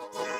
Yeah.